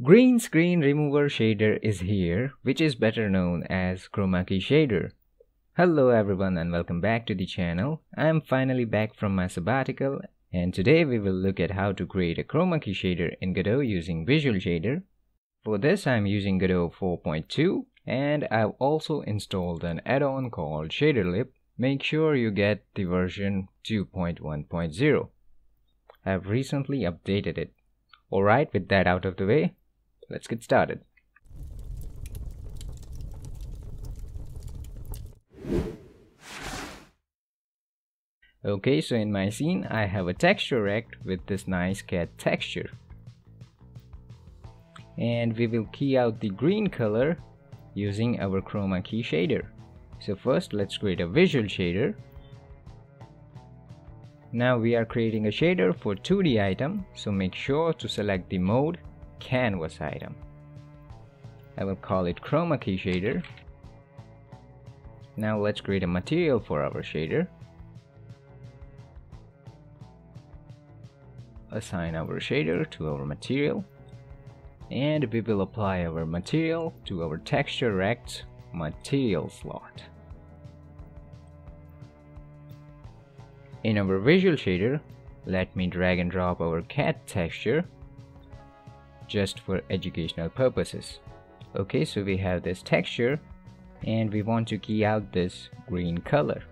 Green Screen Remover shader is here, which is better known as Chroma Key shader. Hello everyone and welcome back to the channel. I am finally back from my sabbatical and today we will look at how to create a chroma key shader in Godot using Visual Shader. For this I am using Godot 4.2 and I've also installed an add-on called ShaderLib. Make sure you get the version 2.1.0. I've recently updated it. Alright, with that out of the way, let's get started. Okay, so in my scene, I have a texture rect with this nice cat texture. And we will key out the green color using our chroma key shader. So first, let's create a visual shader. Now we are creating a shader for 2D item, so make sure to select the mode canvas item. I will call it chroma key shader. Now let's create a material for our shader. assign our shader to our material and we will apply our material to our texture rect material slot. In our visual shader, let me drag and drop our cat texture just for educational purposes. Okay, so we have this texture and we want to key out this green color.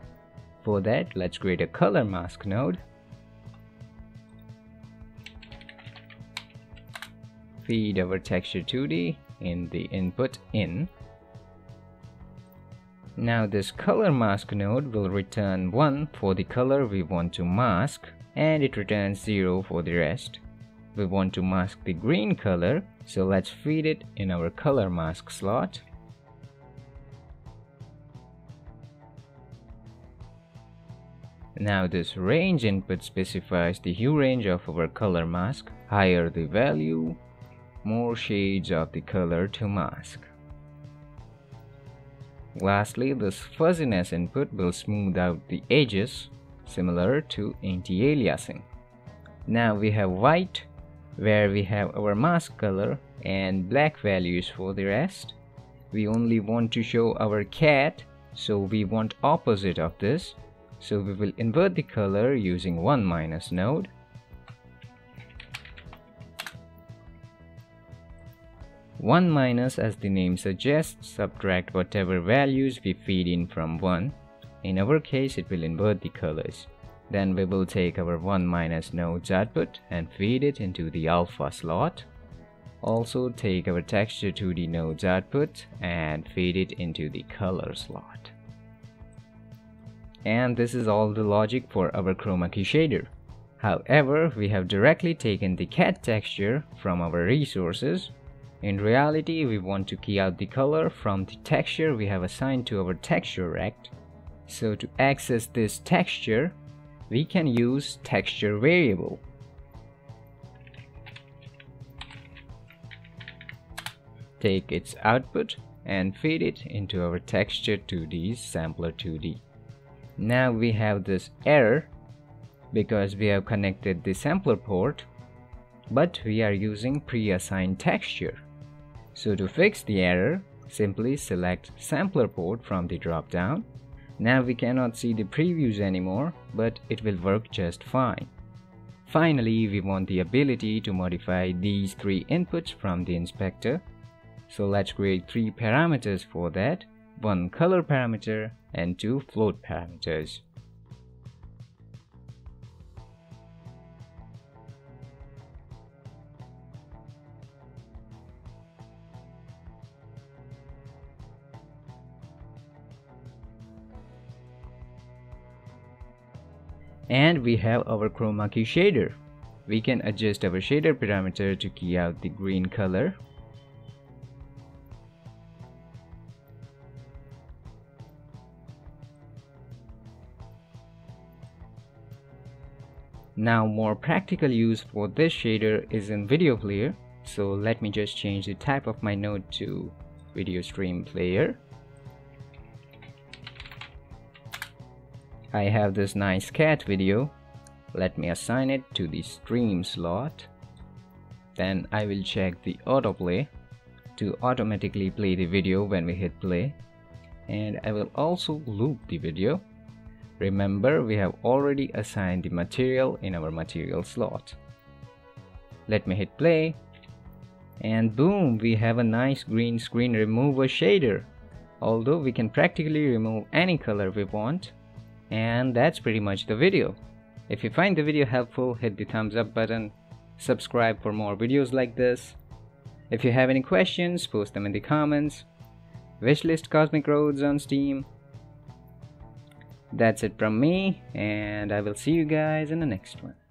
For that, let's create a color mask node feed our texture 2D in the input in. Now this color mask node will return 1 for the color we want to mask and it returns 0 for the rest. We want to mask the green color so let's feed it in our color mask slot. Now this range input specifies the hue range of our color mask. Higher the value, more shades of the color to mask. Lastly, this fuzziness input will smooth out the edges similar to anti-aliasing. Now we have white where we have our mask color and black values for the rest. We only want to show our cat so we want opposite of this. So we will invert the color using 1 minus node 1 minus as the name suggests subtract whatever values we feed in from 1. In our case it will invert the colors. Then we will take our 1 minus node's output and feed it into the alpha slot. Also take our texture 2D node's output and feed it into the color slot. And this is all the logic for our chroma key shader. However, we have directly taken the cat texture from our resources in reality, we want to key out the color from the texture we have assigned to our texture rect. So to access this texture, we can use texture variable. Take its output and feed it into our texture 2D sampler 2D. Now we have this error because we have connected the sampler port but we are using pre-assigned texture. So to fix the error, simply select sampler port from the drop-down. Now we cannot see the previews anymore, but it will work just fine. Finally, we want the ability to modify these three inputs from the inspector. So let's create three parameters for that, one color parameter and two float parameters. And we have our chroma key shader. We can adjust our shader parameter to key out the green color. Now more practical use for this shader is in video player. So let me just change the type of my node to video stream player I have this nice cat video. Let me assign it to the stream slot. then I will check the autoplay to automatically play the video when we hit play. And I will also loop the video. Remember we have already assigned the material in our material slot. Let me hit play. And boom we have a nice green screen remover shader. Although we can practically remove any color we want and that's pretty much the video. If you find the video helpful hit the thumbs up button subscribe for more videos like this. If you have any questions post them in the comments. Wishlist cosmic roads on steam. That's it from me and i will see you guys in the next one